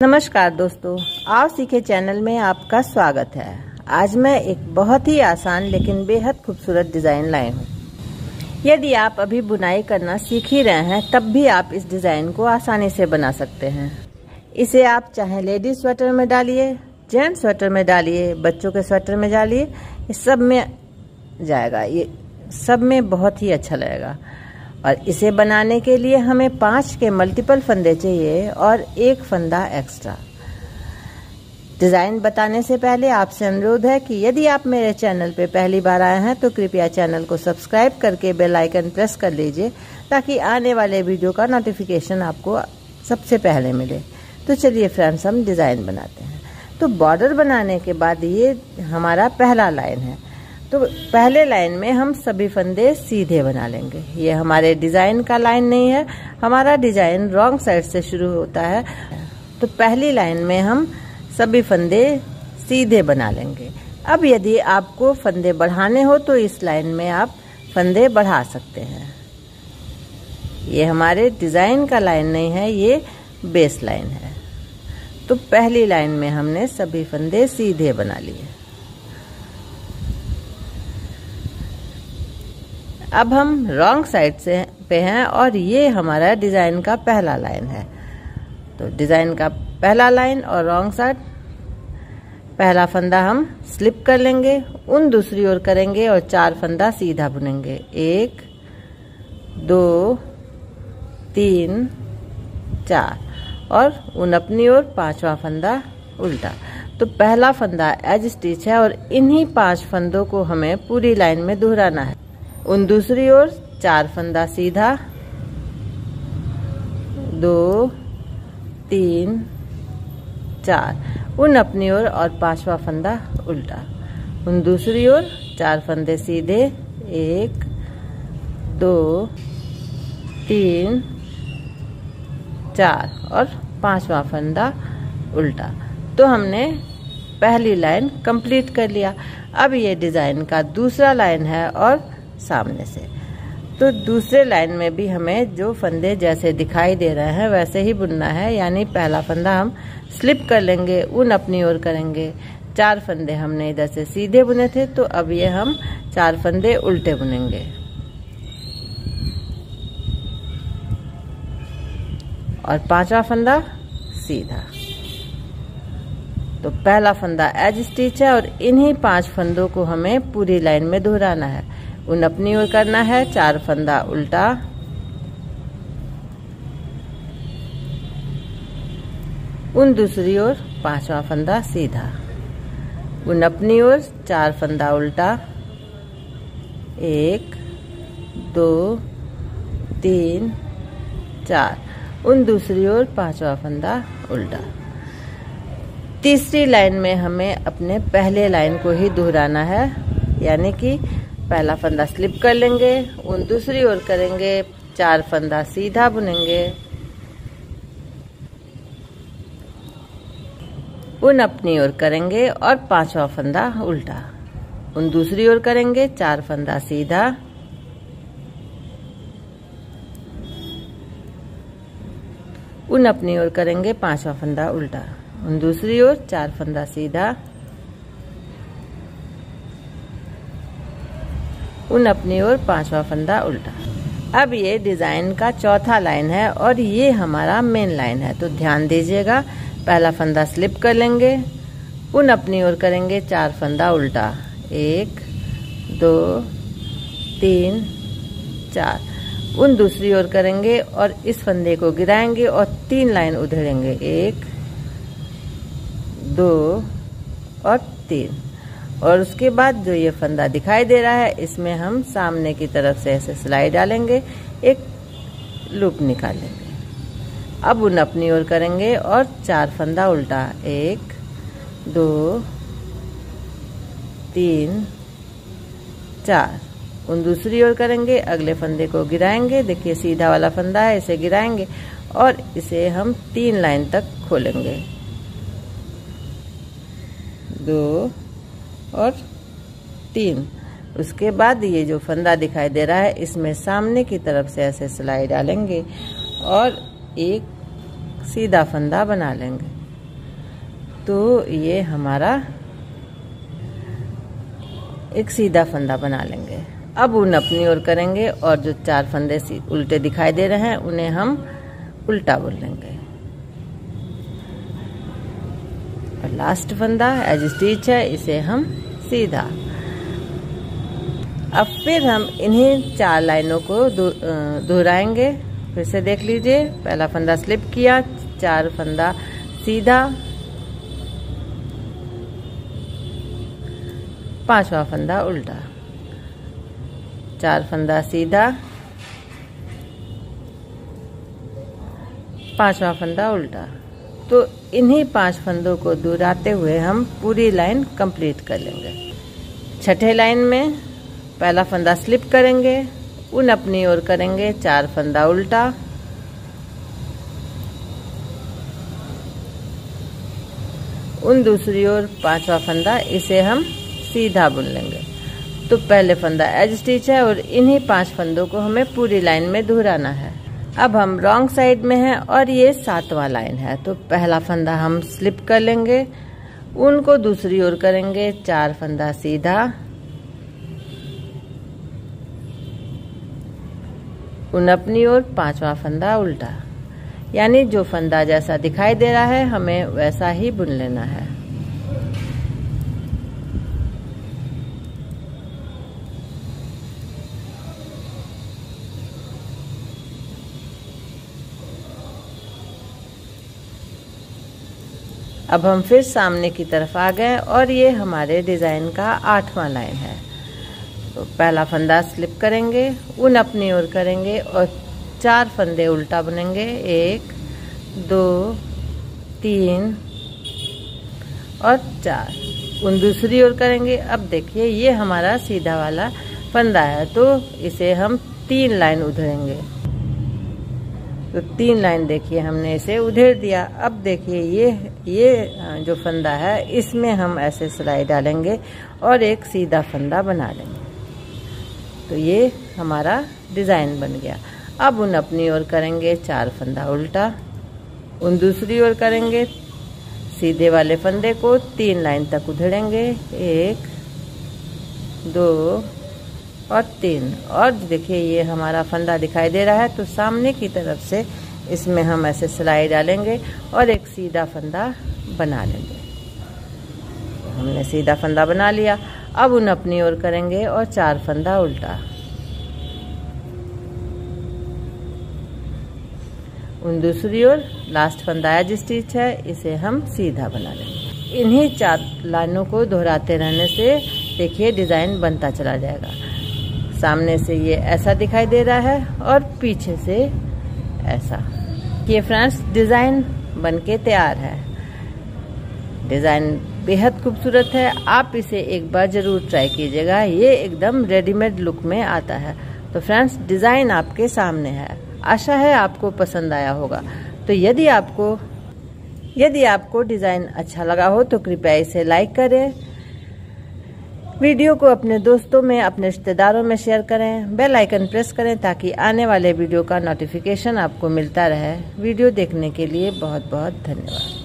नमस्कार दोस्तों आओ सीखे चैनल में आपका स्वागत है। आज मैं एक बहुत ही आसान लेकिन बेहद खूबसूरत डिज़ाइन लाई हूँ। यदि आप अभी बुनाई करना सीख ही रहे हैं, तब भी आप इस डिज़ाइन को आसानी से बना सकते हैं। इसे आप चाहे लेडीज़ स्वेटर में डालिए, जेंट्स स्वेटर में डालिए, बच्चों के स्वेटर में डालिए सब में जाएगा। ये सब में बहुत ही अच्छा लगेगा। और इसे बनाने के लिए हमें पाँच के मल्टीपल फंदे चाहिए और एक फंदा एक्स्ट्रा डिज़ाइन बताने से पहले आपसे अनुरोध है कि यदि आप मेरे चैनल पर पहली बार आए हैं तो कृपया चैनल को सब्सक्राइब करके बेल आइकन प्रेस कर लीजिए, ताकि आने वाले वीडियो का नोटिफिकेशन आपको सबसे पहले मिले। तो चलिए फ्रेंड्स हम डिज़ाइन बनाते हैं। तो बॉर्डर बनाने के बाद ये हमारा पहला लाइन है। तो पहले लाइन में हम सभी फंदे सीधे बना लेंगे। ये हमारे डिज़ाइन का लाइन नहीं है, हमारा डिज़ाइन रॉन्ग साइड से शुरू होता है। तो पहली लाइन में हम सभी फंदे सीधे बना लेंगे। अब यदि आपको फंदे बढ़ाने हो तो इस लाइन में आप फंदे बढ़ा सकते हैं। ये हमारे डिज़ाइन का लाइन नहीं है, ये बेस लाइन है। तो पहली लाइन में हमने सभी फंदे सीधे बना लिए। अब हम रॉन्ग साइड से, पे हैं और ये हमारा डिज़ाइन का पहला लाइन है। तो डिज़ाइन का पहला लाइन और रॉन्ग साइड पहला फंदा हम स्लिप कर लेंगे, उन दूसरी ओर करेंगे और चार फंदा सीधा बुनेंगे। एक, दो, तीन, चार और उन अपनी ओर पांचवा फंदा उल्टा। तो पहला फंदा एज स्टिच है और इन्हीं पाँच फंदों को हमें पूरी लाइन में दोहराना है। उन दूसरी ओर, चार फंदा सीधा। दो, तीन, चार। उन अपनी ओर और पांचवा फंदा उल्टा। उन दूसरी ओर, चार फंदे सीधे। एक, दो, तीन, चार और पांचवा फंदा उल्टा। तो हमने पहली लाइन कंप्लीट कर लिया। अब ये डिज़ाइन का दूसरा लाइन है और सामने से। तो दूसरे लाइन में भी हमें जो फंदे जैसे दिखाई दे रहे हैं, वैसे ही बुनना है। यानी पहला फंदा हम स्लिप कर लेंगे उन अपनी ओर करेंगे। चार फंदे हमने इधर से सीधे बुने थे तो अब ये हम चार फंदे उल्टे बुनेंगे। और पांचवा फंदा सीधा। तो पहला फंदा एज स्टिच है और इन्हीं पाँच फंदों को हमें पूरी लाइन में दोहराना है। उन अपनी ओर करना है। चार फंदा उल्टा। उन दूसरी ओर, पांचवा फंदा सीधा। उन अपनी ओर, चार फंदा उल्टा। एक, दो, तीन, चार। उन दूसरी ओर, पांचवा फंदा उल्टा। तीसरी लाइन में हमें अपने पहले लाइन को ही दोहराना है। यानी कि पहला फंदा स्लिप कर लेंगे, उन दूसरी ओर करेंगे, चार फंदा सीधा बुनेंगे। उन अपनी ओर करेंगे और पांचवा फंदा उल्टा। उन दूसरी ओर करेंगे, चार फंदा सीधा। उन अपनी ओर करेंगे, पांचवा फंदा उल्टा। उन दूसरी ओर, चार फंदा सीधा। उन अपनी ओर पांचवा फंदा उल्टा। अब ये डिज़ाइन का चौथा लाइन है और ये हमारा मेन लाइन है तो ध्यान दीजिएगा, पहला फंदा स्लिप कर लेंगे, उन अपनी ओर करेंगे चार फंदा उल्टा। एक, दो, तीन, चार। उन दूसरी ओर करेंगे और इस फंदे को गिराएँगे और तीन लाइन उधेड़ेंगे। एक, दो और तीन। और उसके बाद जो ये फंदा दिखाई दे रहा है, इसमें हम सामने की तरफ़ से ऐसे सिलाई डालेंगे, एक लूप निकालेंगे। अब उन अपनी ओर करेंगे और चार फंदा उल्टा। एक, दो, तीन, चार। उन दूसरी ओर करेंगे, अगले फंदे को गिराएँगे। देखिए, सीधा वाला फंदा है, इसे गिराएँगे और इसे हम तीन लाइन तक खोलेंगे। दो और तीन। उसके बाद ये जो फंदा दिखाई दे रहा है, इसमें सामने की तरफ़ से ऐसे सिलाई डालेंगे और एक सीधा फंदा बना लेंगे। तो ये हमारा एक सीधा फंदा बना लेंगे। अब उन अपनी ओर करेंगे और जो चार फंदे उल्टे दिखाई दे रहे हैं, उन्हें हम उल्टा बुन लेंगे और लास्ट फंदा एज स्टिच है, इसे हम सीधा। अब फिर हम इन्हीं चार लाइनों को दोहराएँगे। फिर से देख लीजिए। पहला फंदा स्लिप किया, चार फंदा सीधा। पांचवा फंदा उल्टा। चार फंदा सीधा। पांचवा फंदा उल्टा। तो इन्हीं पाँच फंदों को दोहराते हुए हम पूरी लाइन कंप्लीट कर लेंगे। छठे लाइन में पहला फंदा स्लिप करेंगे, उन अपनी ओर करेंगे, चार फंदा उल्टा। उन दूसरी ओर पांचवा फंदा, इसे हम सीधा बुन लेंगे। तो पहले फंदा एज स्टिच है और इन्हीं पाँच फंदों को हमें पूरी लाइन में दोहराना है। अब हम रॉन्ग साइड में हैं और ये सातवां लाइन है। तो पहला फंदा हम स्लिप कर लेंगे, उनको दूसरी ओर करेंगे, चार फंदा सीधा। उन अपनी ओर पांचवा फंदा उल्टा। यानी जो फंदा जैसा दिखाई दे रहा है, हमें वैसा ही बुन लेना है। अब हम फिर सामने की तरफ़ आ गए और ये हमारे डिज़ाइन का आठवां लाइन है। तो पहला फंदा स्लिप करेंगे उन अपनी ओर करेंगे और चार फंदे उल्टा बनेंगे। एक, दो, तीन और चार। उन दूसरी ओर करेंगे। अब देखिए, ये हमारा सीधा वाला फंदा है तो इसे हम तीन लाइन उधरेंगे। तो तीन लाइन देखिए हमने इसे उधेर दिया। अब देखिए ये ये जो फंदा है, इसमें हम ऐसे सिलाई डालेंगे और एक सीधा फंदा बना लेंगे। तो ये हमारा डिज़ाइन बन गया। अब उन अपनी ओर करेंगे चार फंदा उल्टा, उन दूसरी ओर करेंगे। सीधे वाले फंदे को तीन लाइन तक उधेड़ेंगे। एक, दो और तीन। और देखिए, ये हमारा फंदा दिखाई दे रहा है तो सामने की तरफ़ से इसमें हम ऐसे सिलाई डालेंगे और एक सीधा फंदा बना लेंगे। हमने सीधा फंदा बना लिया। अब उन अपनी ओर करेंगे और चार फंदा उल्टा। उन दूसरी ओर लास्ट फंदा एज स्टिच है, इसे हम सीधा बना लेंगे। इन्हीं चार लाइनों को दोहराते रहने से, देखिए डिज़ाइन बनता चला जाएगा। सामने से ये ऐसा दिखाई दे रहा है और पीछे से ऐसा। ये फ्रेंड्स डिज़ाइन बनके तैयार है। डिज़ाइन बेहद खूबसूरत है। आप इसे एक बार ज़रूर ट्राई कीजिएगा। ये एकदम रेडीमेड लुक में आता है। तो फ्रेंड्स डिज़ाइन आपके सामने है। आशा है आपको पसंद आया होगा। तो यदि आपको यदि आपको डिज़ाइन अच्छा लगा हो तो कृपया इसे लाइक करें। वीडियो को अपने दोस्तों में, अपने रिश्तेदारों में शेयर करें बेल आइकन प्रेस करें ताकि आने वाले वीडियो का नोटिफिकेशन आपको मिलता रहे। वीडियो देखने के लिए बहुत बहुत धन्यवाद।